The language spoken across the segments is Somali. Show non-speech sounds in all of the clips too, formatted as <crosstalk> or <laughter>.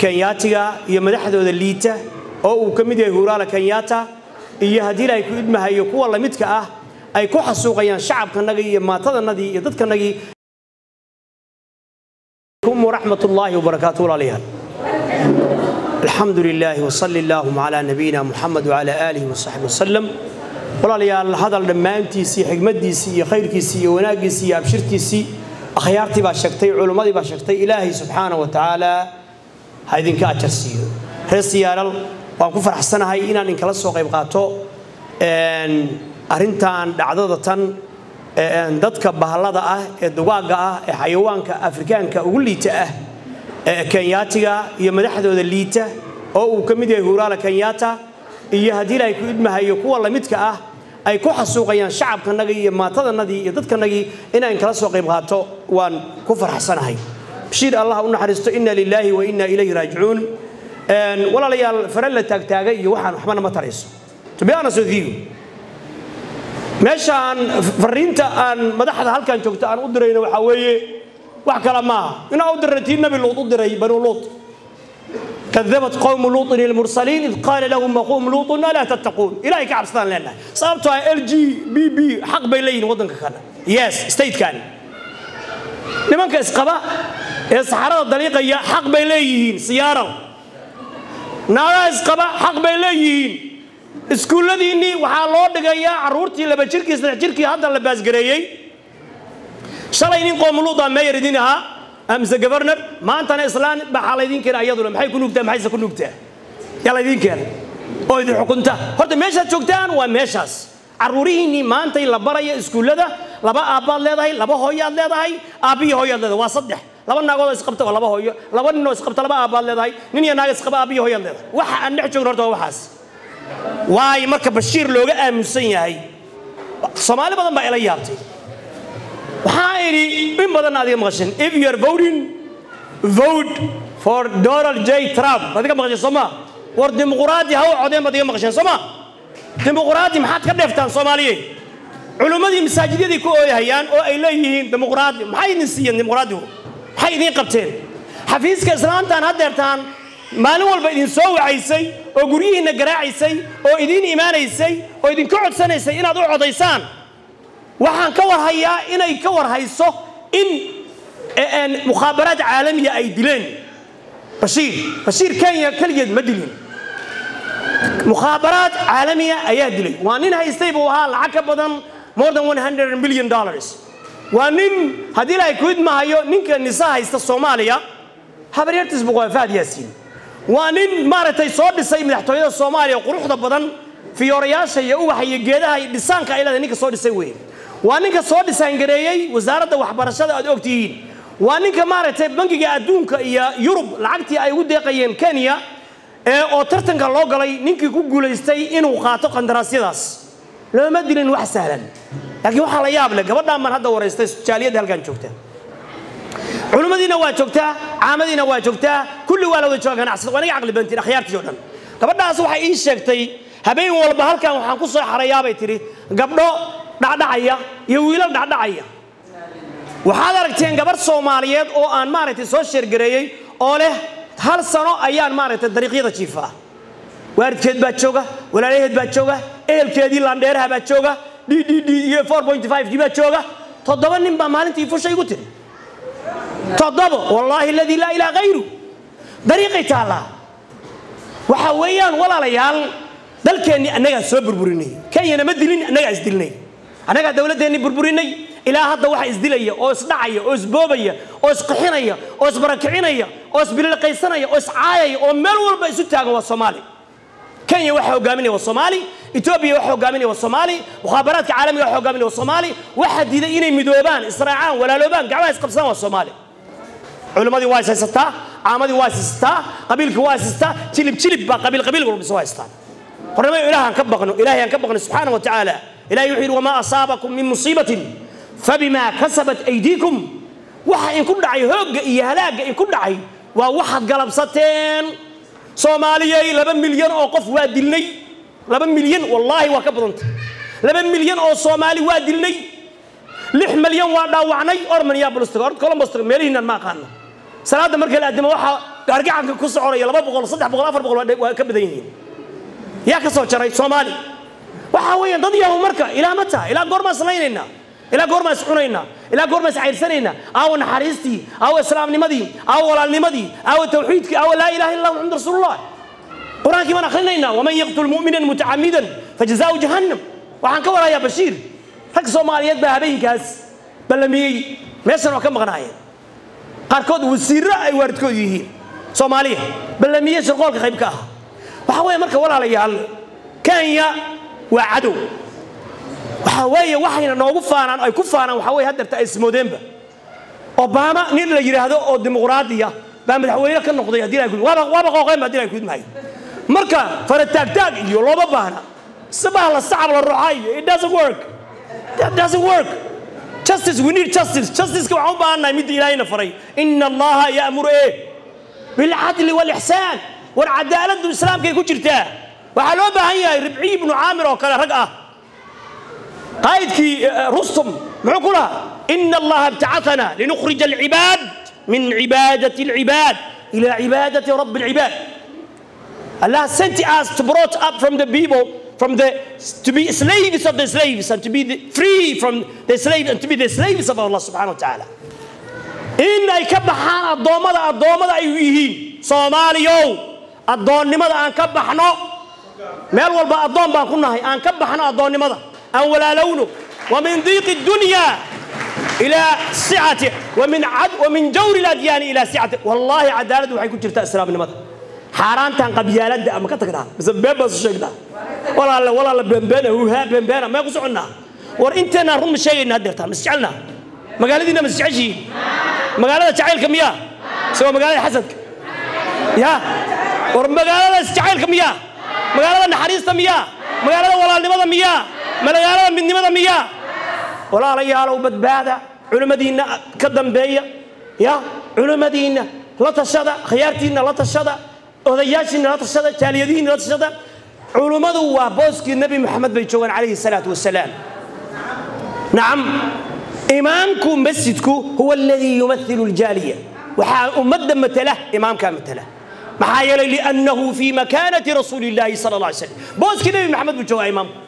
kenyaatiga iyo madaxdooda liita oo uu ka mid yahay huraala kenyaata iyo haddii ilaahay ku idmahayo kuwa lamidka ah ay ku xasuuqayaan shacabkanagii iyo maatadanadii iyo dadkanagii ورحمة الله وبركاته والاليال الحمد لله وصلى اللهم على نبينا محمد وعلى آله وصحبه وسلم والاليال هذا المانتيسي حكمتيسي خيركيسي وناقيسي أبشرتيسي أخيارتي باشكتي علماتي باشكتي ha idinka ajar siiyo reer siyaaral waan ku faraxsanahay inaan idinkala soo qayb qaato arrintan dhacdada tan dadka bahallada ah ee dugaagga ah ee xayawaanka afrikaanka ugu liita ah ee kenyaatiga iyo madaxdooda liita oo uu ka mid yahay huuraala kenyaata iyo haddii ilaahay ku idmahayo kuwa lamidka ah ay ku xasuuqayaan shacabkanagii iyo maatadanadii iyo dadkanagii inaan kala soo qayb qaato waan ku faraxsanahay shiir allah u naxariisto inna lilaahi wa inna ilayhi raajicuun. Walaalayaal fare la taagtaaga iyo waxaan waxbana ma tarayso. To be honest with you meeshaan fariinta aan madaxda halkan joogto aan u dirayno waxaa weeye wax kale maaha inaa u dirna tii nabi luut u diray banu luut. Kadabat qowmu luutin ilmursaliin id qaala lahum aquum luutun alaa tattaquun. Ilahay ka cabsadaan leenahay. Sababto ah l g b b xaq bay leeyihiin waddanka kana yes statekan nimanka isqaba ee saxarada daliiqaya xaq bay leeyihiin siyaarow. Naagaha isqaba xaq bay leeyihiin. Iskuulladiinnii waxaa loo dhigayaa carruurtii laba jirkii saddex jirkii hadda la baasgareeyey. Shalay nin qoomuluuda ah, meeyar idin ahaa amse governar maantana islaan baxaa laydiin keena iyaduna maxay ku nuugtaa maxayse ku nuugtaa? Yaa laydiin keena oo idin xukunta. Horta meeshaad joogtaan waa meeshaas. Carruurihiinnii maantay la baraya iskuullada laba aabbaad leedahay laba hooyaad leedahay aabbiyi hooyaad leedahay waa saddex laba naagood oo isqabta waa laba hooyo laba nin oo isqabta laba aabbaad leedahay. Nin iyo naag isqaba aabbiyi hooyaad leedahay. Waxa aan dhex joogno horta waa waxaas. Waayo marka bashiir looga aamusan yahay soomaali badan baa ila yaabtay. Waxaa idhi in badan adiga maqashin if you are voting vote for donald j. Trump. Adiga maqashin soo ma war dimuquraadi ha u codeen baad iga maqasheen soo ma dimuquraadi maxaad ka dheeftaan soomaaliye? Culimmadii masaajidyadii ku ooyahayaan oo ay leeyihiin dimuquraadi maxay idin siiyeen dimuquraadigu maxay idiin qabteen. Xafiiska islaantan haddeertaan maalin walba idin soo wacaysay oo guryihiinna garaacaysay oo idiin imaanaysay oo idinka codsanaysay inaad u codaysaan. Waxaan ka warhayaa inay ka warhayso in mukhaabaraad caalamiya ay dileen. Bashiir bashiir kenya keligeed ma dilin. Mukhaabaraad caalamiya ayaa dilay. Waa nin haystay buu ahaa lacag ka badan more than 100 million dollars waa nin haddii ilaahay ku idmahayo ninka nisa haysta soomaaliya habaryartiis buqaa faad yaasiin. Waa nin maaragtay soo dhisay madaxtooyada soomaaliya quruxda badan fiyoorayaasha iyo ubaxa iyo geedaha iyo dhisaanka ay leedahay ninka soo dhisay weeye waa ninka soo dhisaangareeyey wasaaradda waxbarashada aad ogtihiin waa ninka maaragtay bangiga adduunka iyo yurub lacagtii ay ugu deeqayeen kenya ee oo tartanka loo galay ninkii ku guulaystay inuu qaato qandaraasyadaas. Looma dilin wax sahlan laakiin waxaa la yaab leh gabadhaan baan hadda waraystay jaaliyadda halkan joogta culimmadiina waa joogtaa caamadiina waa joogtaa kulli waa la wada jooga ganacsada waa naga caqli bantiin akhyaartii oo dhan. Gabadhaas waxay ii sheegtay habeen walba halkan waxaan ku soo xarayaa bay tidhi gabdho dhacdhacaya iyo wiilal dhacdhacaya. Waxaad aragteen gabarh soomaaliyeed oo aan maaragtay soo sheergareeyey oo leh hal sano ayaan maaragtay dariiqyada jiifaa waalidkeed baa jooga walaalaheed baa jooga ehelkeedii laandheeraha baa jooga d d d iyo 4.5 baa jooga. Toddoba nin baa maalintii fushay igu tiri. Toddoba wallaahi aladii laa ilaaha hayru dariiqay taallaa. Waxa weeyaan walaalayaal dalkeennii annagaa soo burburinay. Kenyana ma dilin annagaa isdilnay annagaa dowladdeennii burburinay. Ilaa hadda waxa isdilaya oo isdhacaya oo isboobaya oo isqixinaya oo isbarakicinaya oo isbililqaysanaya oo iscaayaya oo meel walba isu taagan waa soomaali kenya waxa hogaaminaya waa soomaali etoobiya waxa hogaaminaya waa soomaali mukhaabaraadka caalamiga waxa hogaaminaya waa soomaali. Waxa diiday inay midoobaan israacaan walaaloobaan gacmaha isqabsadaan waa soomaali. Culimmadii waa is haysataa caamadii waa is haysataa qabiilkii waa is jilib jilib baa qabiil qabiil walba soo haystaan. Hornimo ilaahan ka baqno ilaahay aan ka baqno subxaana wa tacaala. Ilahay wuxuu yidhi wamaa asaabakum min musiibatin fabimaa kasabat aydiikum. Waxa inku dhacay hoogga iyo halaagga inku dhacay waa waxaad galabsateen soomaaliyey laba milyan oo qof waa dilnay. Laba milyan wallaahi waa ka badanta laba milyan oo soomaali waa dilnay. Lix milyan waa dhaawacnay. Or minneapolis tago or columbus tago meelihiinan ma aqaano. Salaadda marka la addimo waxaa gaargacanka ku soconaya laba boqol saddex boqol afar boqol waa ka badan yihiin. Yaa ka soo jaray soomaali. Waxaa weeyaan dad yahu marka ilaa ma taha ilaa goormaan samaynaynaa ilaa goormaan is cunaynaa ilaa goormaan is cayrsanaynaa aawa naxariistii aawa islaamnimadii aawa walaalnimadii aawa tawxiidkii aawa laa ilaha illa muxamad rasuulullah. Qur'aankii baan akhrinaynaa waman yaqtul mu'minan mutacamidan fajazaau jahannam. Waxaan ka warayaa bashiir. Rag soomaaliyeed baa habeenkaas ballamiyey meeshan waa ka maqnaayeen. Qaarkood wasiirro ay waaridkood yihiin. Soomaaliya ballamiye shirqoolka qayb ka ah. Waxaa weeye marka walaalayaal kenya waa cadow waxaa weeye waxayna noogu faanaan ay ku faanaan waxaa weye haddeerta ay ismoodeenba. Obama nin la yidhaahdo oo dimuqraadiya baa madaxweyne ka noqday haddii ay waaba qooqeen ba haddii ay kudmahay marka farataagtaag iyo looma baahna sabaha la sacab la ruuxa iyo it doesn't work. That doesn't work. Justice we need justice. Justice waxaan u baahannahay midda ilaahayna faray. Ina allaha ya'muru eh bilcadli walixsaan war cadaaladdu islaamkay ku jirtaa. Waxaa loo baahan yahay ribciy ibnu caamir oo kale rag ah rustum muxuu ku lahaa ina allaha ibtacatana linukhrija alcibaad min cibaadati alcibaad ila cibaadati rabbi alcibaad Allah sent us to brought up from the people from the to be slaves of the slaves and to be the, free from the slaves and to be the slaves of Allah subhanahu wa ta'ala in ay ka baxaan addoommada addoommada ay yihiin soomaaliyow addoonnimada aan ka baxno meel walba addoon baan ku nahay aan min diiqi dunya ilaa sicati wa min cad wa min jawri ladyaani ilaa sicati wallaahi cadaaladdu waxay ku jirtaa islaamnimada xaaraantan qabyaaladda ama ka tagnaa mise been baan su sheegnaa walaala walaala beenbeena huhaa beenbeena mee ku soconnaa war inteenaan run ma sheegaynaa deertaa mas jecelnaa magaaladiina mas jeceshihiin magaalada jacaylka miyaa mise waa magaalada xasadka ya war magaaladaas jacaylka miyaa magaalada naxariista miyaa magaalada walaalnimada miyaa ملا يالله من نمذا ميا ولا لا يالله وبد بعدا علم دينا كذن بيا يا علم دينا لا تشدا خيارتنا لا تشدا أذياشنا لا تشدا تاليدين لا تشدا علم ذو بوسك النبي محمد بن بيجوان عليه الصلاة والسلام. نعم. إمامكم مسجدكم هو الذي يمثل الجالية. وحا أمد متلة إمام كان متلة. محايل لأنه في مكانة رسول الله صلى الله عليه وسلم. بوسك النبي محمد بن بيجوان إمامكم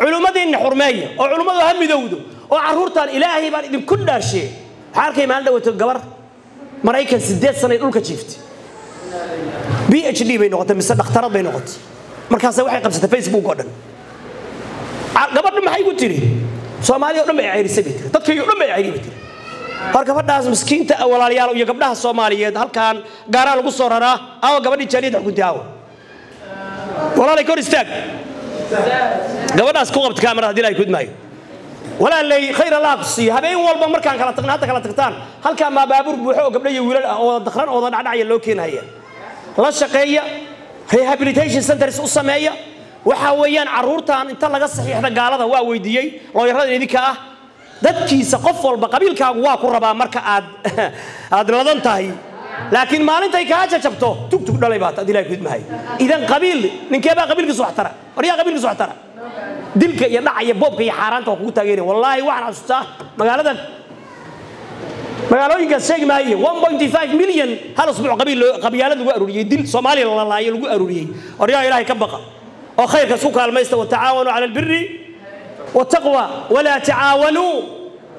culummadeenna xurmeeya oo culummadu ha midowdo oo carruurtaan ilaahay baan idinku dhaarsheey waxaa arkay maalin dhawato gabar maraykan siddeed sanay dhulka jiiftay b h d bay noqotay mise dhakhtarad bay noqotay. Markaase waxay qabsatay facebook oo dhan. Gabadha maxay ku tiri? Soomaaliya o dhan bay ceyrisay bay tiri. Dadkayga o dhan bay ceyri bay tiri. Hor gabadhaas miskiinta walaalayaal iyo gabdhaha soomaaliyeed halkaan gaaraa lagu soo raraa awa gabadhii jaaliyadda xukuntay awa walaalay kor istaag gabadhaas ku qabta kaamara haddii ilahay kudmaayo walaalay khayr allah ku siiyo habeen walba markaan kala tagna hadda kala tagtaan. Halkaa maa baabuur buuxo oo gabdho iyo wiilal ah oo dakran oo wada dhacdhacaya loo keenaya la shaqeeya rehabilitation centers u sameeya. Waxa weeyaan carruurtan inta laga saxiixda gaalada waa weydiiyey looyaradan idinka ah. Dadkiisa qof walba qabiilkaagu waa ku rabaa marka aad <laughs> aad ladan tahay laakiin maalintay kaa jajabto tugtug dhalay baa tad ilahay ku idmahay. Idan qabiil ninkee baa qabiilkiisa wax tara waryaa qabiilkiisa wax tara dilka iyo dhaca iyo boobka iyo xaaraanta waa kugu taageeraya wallaahi waxaan xasuustaa magaaladan. Magaalooyinkaas sheegi maaye milyan hal usbuuc qabyaalad lagu aruuriyey dil soomaaliya lalaayo lagu aruuriyey. Waryaa ilaahay ka baqa. Oo khayrkas ku kaalmaysta watacaawanuu cala albiri wataqwa walaa tacaawanuu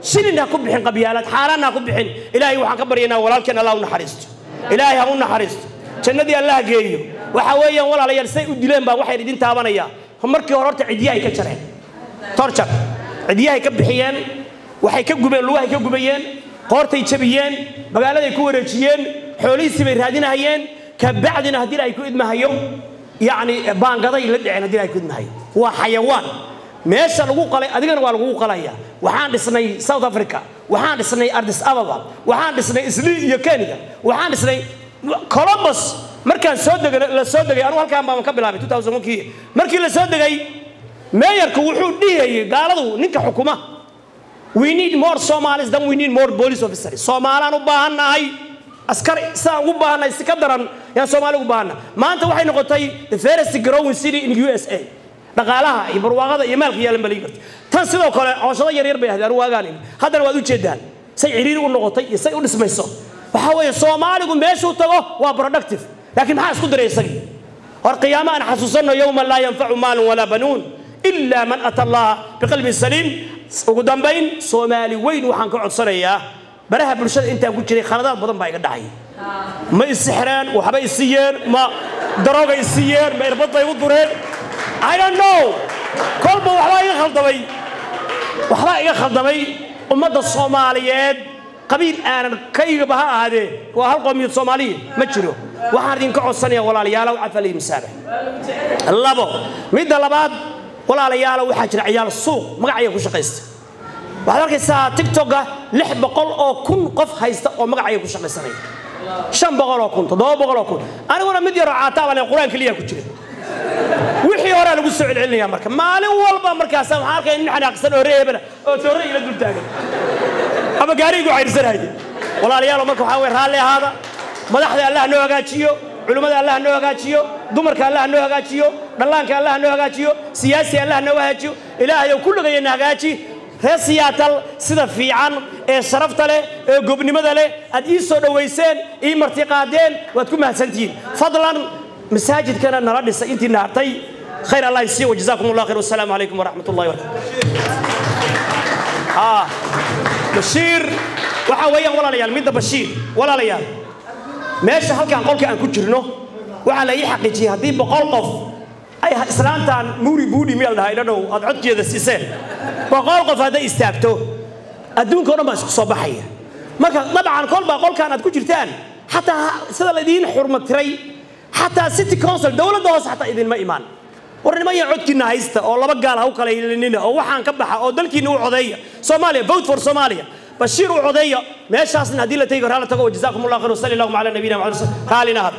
shilin ha ku bixin qabyaalad xaaraanna ha ku bixin. Ilaahay waxaan ka baryaynaa walaalkeen u ilaahay ha u naxariisto. Jannadii Allah geeyo. Waxa weeyaan walaalayaal say u dileen baa waxay idin taabanaya. Markii hore horta cidiyahay ka jareen. Torture cidiyahay ka bixiyeen. Waxay ka gubeen lugahay ka gubayeen. Qoortay jabiyeen. Magaaladay ku wareejiyeen. Xoolihiisii bay raadinahayeen. Ka bacdina haddii ay ku idmahayo yacni baangaday la dhiceen haddii meesha lagu qalay adigana waa lagugu qalaya. Waxaan dhisnay south africa waxaan dhisnay ardis ababa waxaan dhisnay isli iyo kenya waxaan dhisnay columbus. Markaan soo degay la soo degay anugu halkaan baan ka bilaabay 2001kii markii la soo degay meeyarku wuxuu dhihayay gaaladu ninka xukuma we need more somalis than we need more police officers. Soomaalaan u baahannahay. Askar sidaan ugu baahannahay si ka daran yaan soomaali ugu baahanna maanta waxay noqotay the fairest growing city in usa dhaqaalaha iyo barwaaqada iyo maalka yeelan baa lii gartay tan sidoo kale cooshado yaryar bay anu waagaan haddana waad u jeedaan say ciriiri u noqotay iyo say u dhismayso. Waxaa weeye soomaaligu meeshuu tago waa productive laakiin maxaa isku diray isagii? Hor qiyaamo aan xasuusanno yowma laa yanfacu maalun walaa banuun ilaa man ata allaha biqalbin saliim. Ugu dambayn soomaali weyn waxaan ka codsanayaa baraha bulshada intaan ku jiray khaladaad badan baa iga dhacay. Ma isixreen waxba isiiyeen ma darooga isiiyeen ma irbad bay u dureen kolba waxbaa iga khaldamay. Waxbaa iga khaldamay ummadda soomaaliyeed. Qabiil aanan kaygaba ha ahaadee waa hal qoomiyad soomaaliya ma jiro. Waxaan idinka codsanaya walaalayaalow cafalay masaabax labo midda labaad walaalayaalow waxaa jira ciyaal suuq. Magacaya ku shaqaysta waxaad arkaysaa tiktoka lix boqol oo kun qof haysta oo magacaya ku shaqaysanaya shan boqol oo kun toddoba boqol oo kun. Aniguna mid yaroo caataaba le qur'aan keliya ku jira wixii horaa lagu soo celcelinaya marka. Maalin walba markaasa waxaan arkaya nin xanaaqsan oo reebana oo toore ila dul ama gaarigu cayrsanaya walaalayaal marka waxaa weye raalli ahaada madaxda allah noo hagaajiyo culimmada allah noo hagaajiyo dumarka allah noo hagaajiyo dhallaanka allah noo hagaajiyo siyaasi allah noo hagaajiyo ilaahay ou ku dhagayana hagaaji. Reer sida fiican ee sharafta leh ee gobnimada leh aad ii soo dhowayseen ii martiqaadeen waad ku mahadsantihiin. Fadlan masaajidkana nala dhisa intii naartay. Khayr allah isiyo wajazaakum allah khayr. Wasalaamu calaykum waraxmat ullahi wabarakatu bashiir waxaa weeyaan walaalayaal midda bashiir walaalayaal. Meesha halkan qolka aan ku jirno waxaa la ii xaqiijiyey haddii boqol qof ay islaantaan muuri buudhi miyal dhahay dhadhow aad codkeeda siiseen. Boqol qof hadday istaagto adduunka o dhan baa isku soo baxaya. Marka dabcan kolbaa qolkan aad ku jirtaan xataa sida laydiin xurmatiray xataa city council dowladda hoose xataa idinma imaan. War niman yaa haysta oo laba gaal u kala hilinina oo waxaan ka baxa oo dalkiina u codeeya soomaaliya vote for soomaaliya. Bashiir u codeeya meeshaasna haddii la tegi karo tago. Wajazaakum allah khayr wasali allahuma cala nabiyina maxamed raalina hada